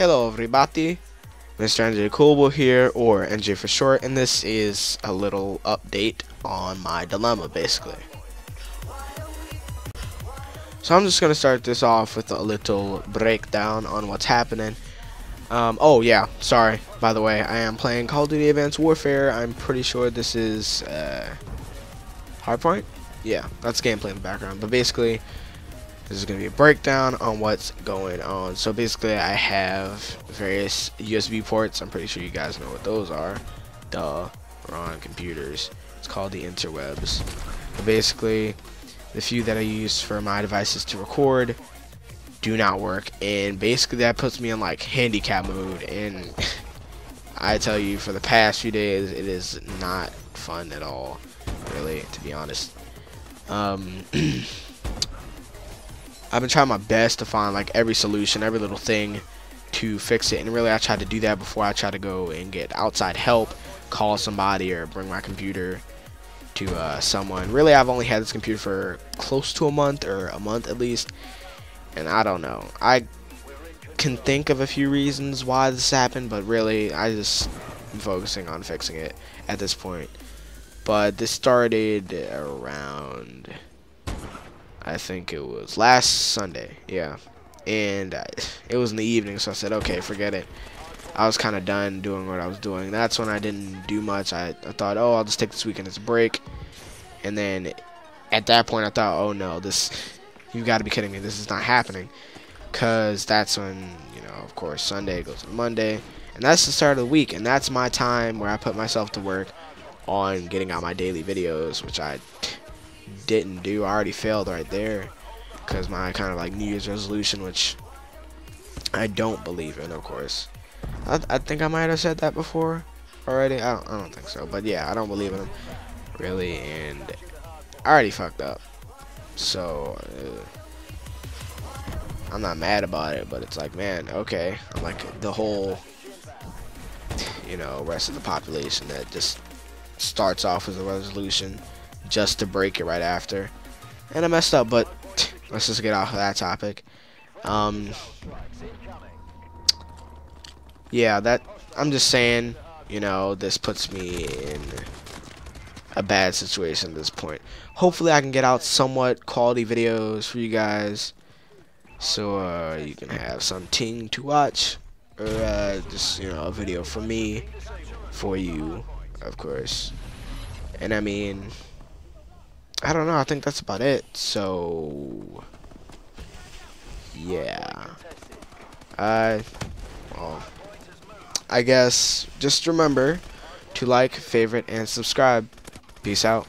Hello everybody, Mr. NJ Coolable here, or NJ for short, and this is a little update on my dilemma basically. So I'm just going to start this off with a little breakdown on what's happening. Um, oh yeah, sorry, by the way, I am playing Call of Duty Advanced Warfare. I'm pretty sure this is uh, Hardpoint? Yeah, that's gameplay in the background, but basically this is going to be a breakdown on what's going on. So basically I have various USB ports. I'm pretty sure you guys know what those are. Duh. We're on computers. It's called the interwebs. But basically the few that I use for my devices to record do not work. And basically that puts me in like handicap mode. And I tell you for the past few days it is not fun at all. Really, to be honest. Um... I've been trying my best to find like every solution, every little thing to fix it. And really, I tried to do that before I tried to go and get outside help, call somebody, or bring my computer to uh, someone. Really, I've only had this computer for close to a month, or a month at least. And I don't know. I can think of a few reasons why this happened, but really, I just am focusing on fixing it at this point. But this started around I think it was last Sunday, yeah. And I, it was in the evening, so I said, okay, forget it. I was kind of done doing what I was doing. That's when I didn't do much. I, I thought, oh, I'll just take this weekend as a break. And then at that point, I thought, oh no, this, you got to be kidding me. This is not happening. Because that's when, you know, of course, Sunday goes to Monday. And that's the start of the week. And that's my time where I put myself to work on getting out my daily videos, which I didn't do. I already failed right there because my kind of like New Year's resolution, which I don't believe in, of course. I, I think I might have said that before already. I don't, I don't think so, but yeah, I don't believe in them really, and I already fucked up. So uh, I'm not mad about it, but it's like, man, okay. I'm like the whole, you know, rest of the population that just starts off with a resolution just to break it right after. And I messed up, but let's just get off of that topic. Um, yeah, that I'm just saying, you know, this puts me in a bad situation at this point. Hopefully I can get out somewhat quality videos for you guys so uh, you can have something to watch or uh, just, you know, a video for me for you, of course. And I mean, I don't know. I think that's about it. So, yeah. I, well, I guess just remember to like, favorite, and subscribe. Peace out.